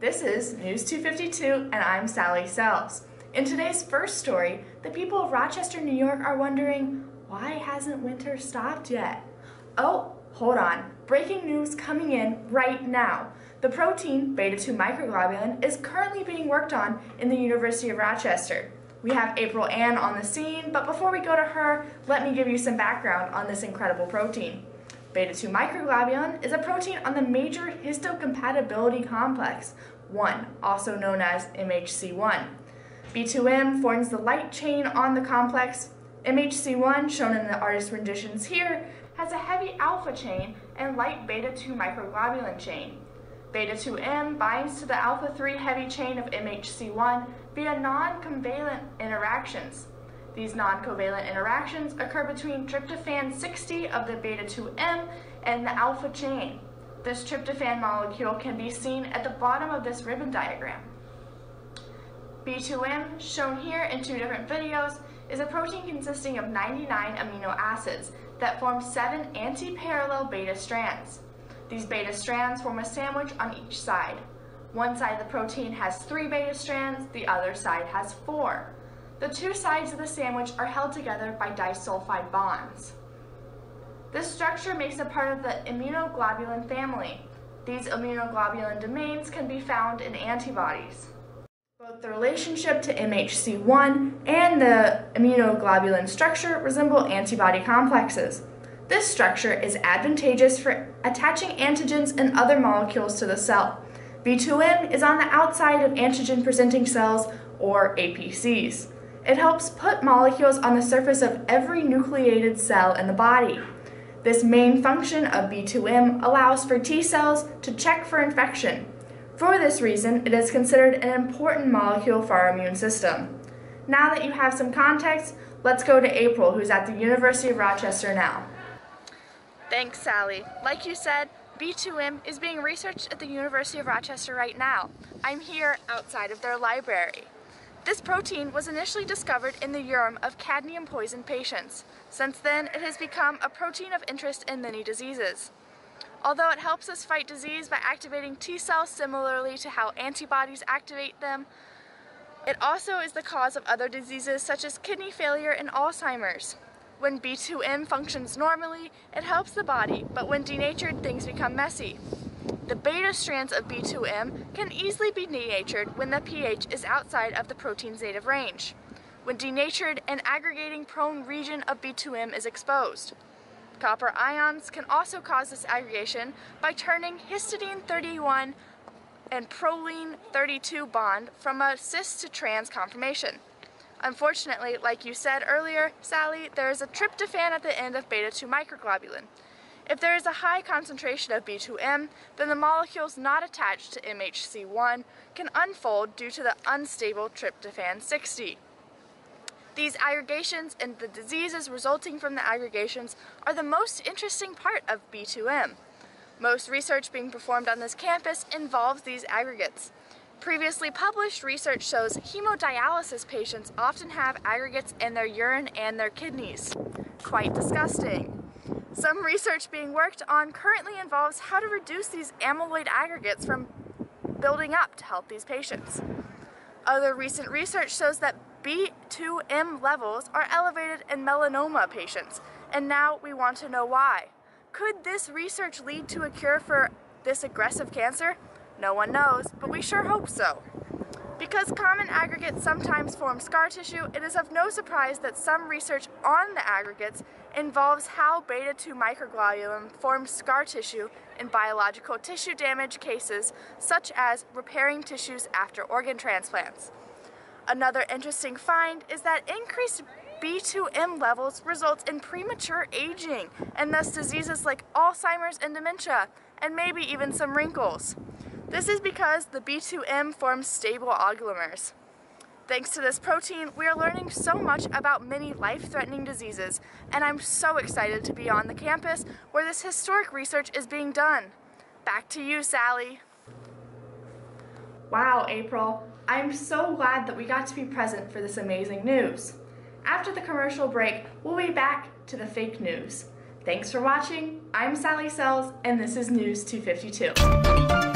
This is News 252, and I'm Sally Sells. In today's first story, the people of Rochester, New York are wondering why hasn't winter stopped yet? Oh, hold on. Breaking news coming in right now. The protein, beta 2 microglobulin, is currently being worked on in the University of Rochester. We have April Ann on the scene, but before we go to her, let me give you some background on this incredible protein. Beta 2 microglobulin is a protein on the major histocompatibility complex, 1, also known as MHC1. B2M forms the light chain on the complex. MHC1, shown in the artist renditions here, has a heavy alpha chain and light beta 2 microglobulin chain. Beta 2M binds to the alpha 3 heavy chain of MHC1 via non-covalent interactions. These non-covalent interactions occur between tryptophan 60 of the beta-2M and the alpha chain. This tryptophan molecule can be seen at the bottom of this ribbon diagram. B2M, shown here in two different videos, is a protein consisting of 99 amino acids that form seven anti-parallel beta strands. These beta strands form a sandwich on each side. One side of the protein has three beta strands, the other side has four. The two sides of the sandwich are held together by disulfide bonds. This structure makes a part of the immunoglobulin family. These immunoglobulin domains can be found in antibodies. Both the relationship to MHC1 and the immunoglobulin structure resemble antibody complexes. This structure is advantageous for attaching antigens and other molecules to the cell. B2M is on the outside of antigen-presenting cells, or APCs. It helps put molecules on the surface of every nucleated cell in the body. This main function of B2M allows for T cells to check for infection. For this reason, it is considered an important molecule for our immune system. Now that you have some context, let's go to April, who's at the University of Rochester now. Thanks, Sally. Like you said, B2M is being researched at the University of Rochester right now. I'm here outside of their library. This protein was initially discovered in the urine of cadmium poisoned patients. Since then, it has become a protein of interest in many diseases. Although it helps us fight disease by activating T cells similarly to how antibodies activate them, it also is the cause of other diseases such as kidney failure and Alzheimer's. When B2M functions normally, it helps the body, but when denatured, things become messy. The beta strands of B2M can easily be denatured when the pH is outside of the protein's native range. When denatured, an aggregating prone region of B2M is exposed. Copper ions can also cause this aggregation by turning histidine 31 and proline 32 bond from a cis to trans conformation. Unfortunately, like you said earlier, Sally, there is a tryptophan at the end of beta-2 microglobulin. If there is a high concentration of B2M, then the molecules not attached to MHC1 can unfold due to the unstable tryptophan 60. These aggregations and the diseases resulting from the aggregations are the most interesting part of B2M. Most research being performed on this campus involves these aggregates. Previously published research shows hemodialysis patients often have aggregates in their urine and their kidneys. Quite disgusting. Some research being worked on currently involves how to reduce these amyloid aggregates from building up to help these patients. Other recent research shows that B2M levels are elevated in melanoma patients, and now we want to know why. Could this research lead to a cure for this aggressive cancer? No one knows, but we sure hope so. Because common aggregates sometimes form scar tissue, it is of no surprise that some research on the aggregates involves how beta-2 microglobulin forms scar tissue in biological tissue damage cases, such as repairing tissues after organ transplants. Another interesting find is that increased B2M levels results in premature aging and thus diseases like Alzheimer's and dementia, and maybe even some wrinkles. This is because the B2M forms stable oligomers. Thanks to this protein, we are learning so much about many life-threatening diseases, and I'm so excited to be on the campus where this historic research is being done. Back to you, Sally. Wow, April. I'm so glad that we got to be present for this amazing news. After the commercial break, we'll be back to the fake news. Thanks for watching. I'm Sally Sells, and this is News 252.